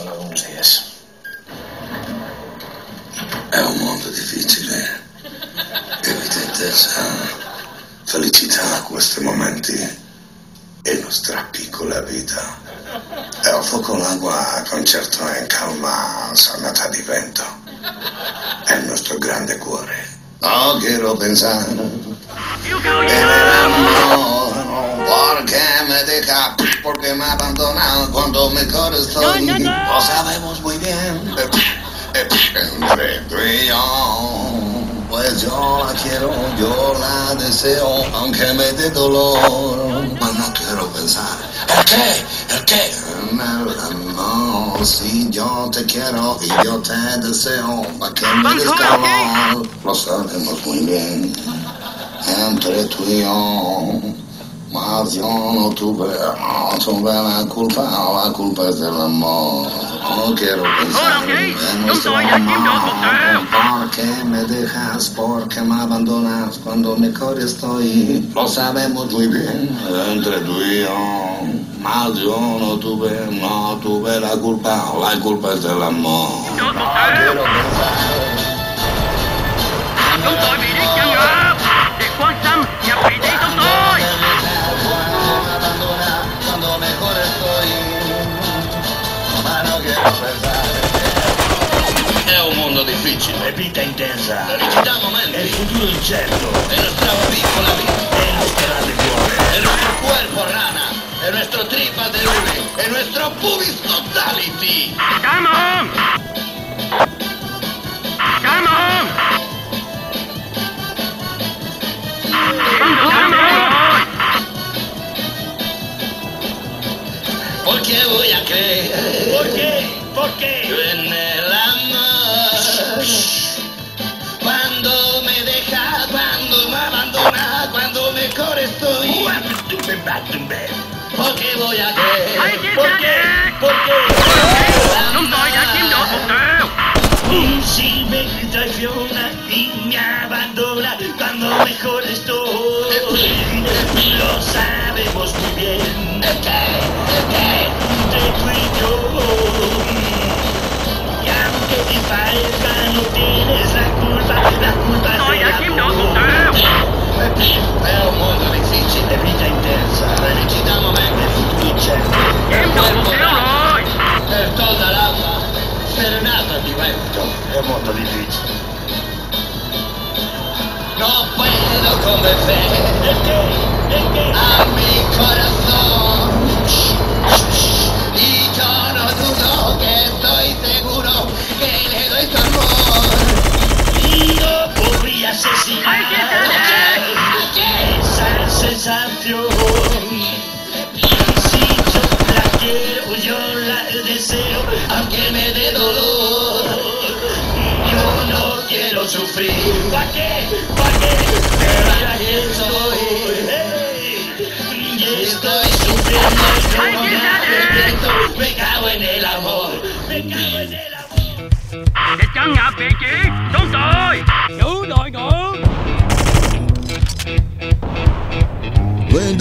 Hola, buenos días. È un mondo difficile. Evita intesa. Felicità questi momenti e nostra piccola vita. E al fuoco l'acqua concerto in calma sonata di vento. È il nostro grande cuore. No quiero pensar en el amor porque me deja, porque me abandona cuando mejor estoy. No, no, no. Lo sabemos muy bien. Entre tú y yo, pues yo la quiero, yo la deseo, aunque me dé dolor. Mas no quiero pensar. ¿El qué? ¿El qué? El amor, si yo te quiero y yo te deseo, para que me des calor. Lo sabemos muy bien. Entre tú y yo. Mas yo no tuve, no tuve la culpa, la culpa es del amor. No quiero pensar en nuestro amor. ¿Por qué me dejas? ¿Por qué me abandonas cuando mejor estoy? Lo sabemos muy bien entre tú y yo. Mas yo no tuve, no tuve la culpa, la culpa es del amor. No quiero pensar. 總 È vita intensa, Felicità è momenti. il futuro incerto, È nuestra piccola vida. è nostro grande cuore. Es nuestro cuerpo rana. Es nuestro tripa de ube. Es nuestro pubis totality. Come on! Come on! Come on! ¿Por qué voy a creer ¿Por qué? back in bed. ¿Por a. No puedo convencer a mi corazón. Y yo no dudo que estoy seguro que le doy tu amor. Io vorrei assassinare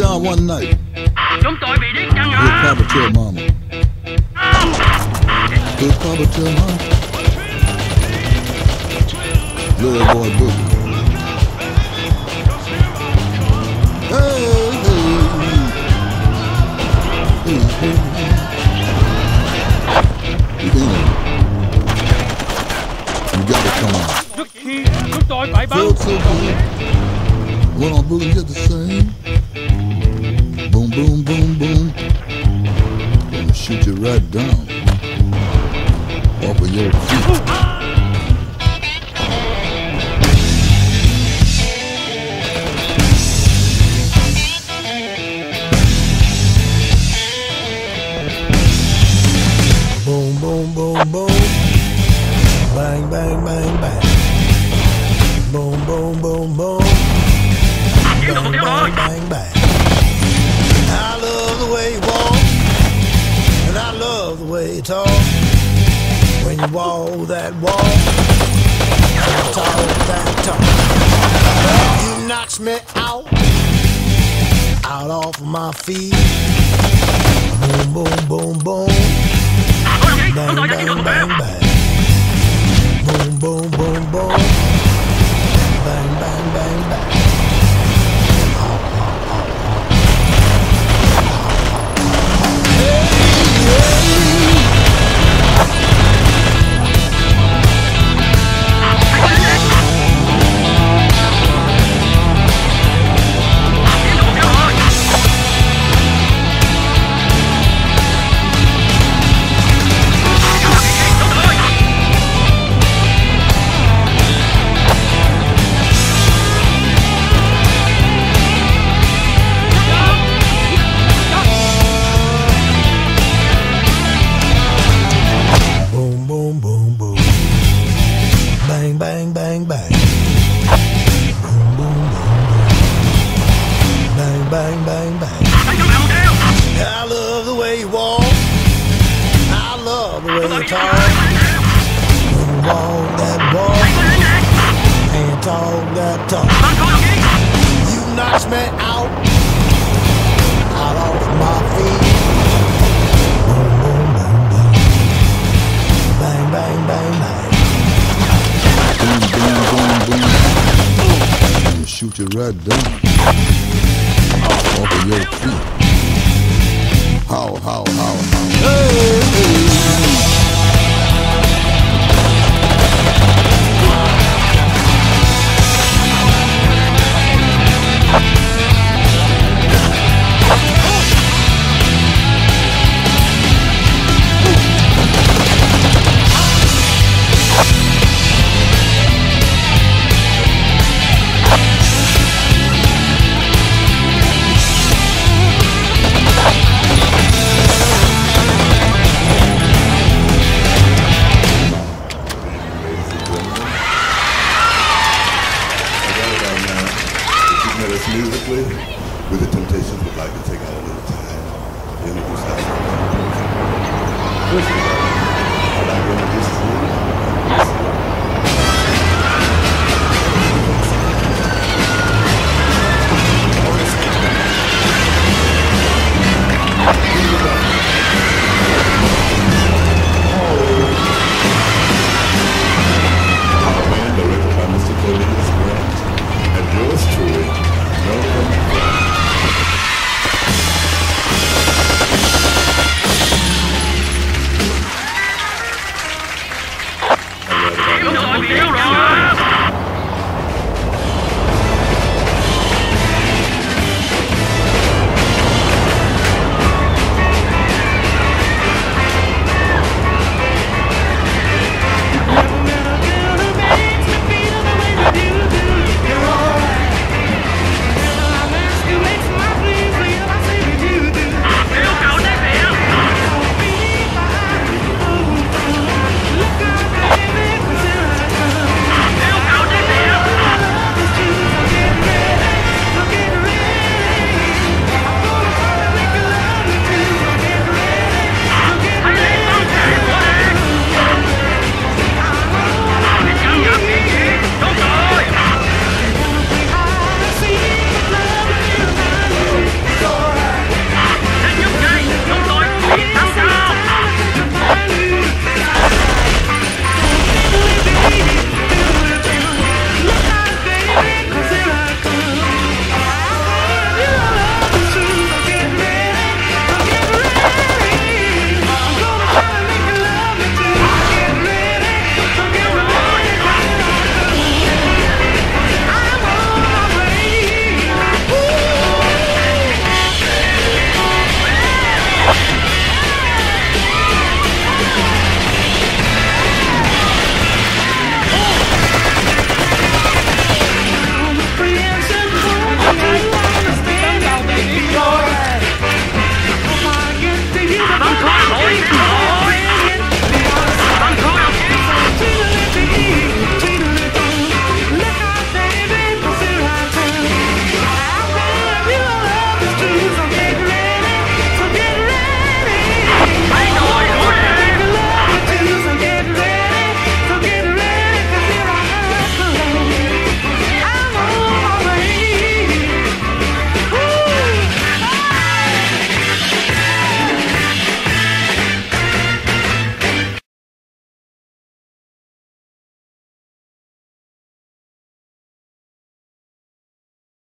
down one night. You'll probably mama. He'll probably mama. Little boy Boogie. Hey, hey, You doing? You gotta come the same. Boom, boom, boom. Gonna shoot you right down. Off of your feet. The way you talk. When you walk that walk, talk that talk. You knocks me out, out off of my feet. Boom, boom, boom, boom. 總 Bang, talk. When you walk that walk and talk that talk. You knocks me out, out off my feet. Boom, boom, boom, boom. Bang, bang, bang, bang. Boom, boom, boom, boom. Shoot you right down. Off of your feet. How, how, how, how. Hey, hey. Thank you.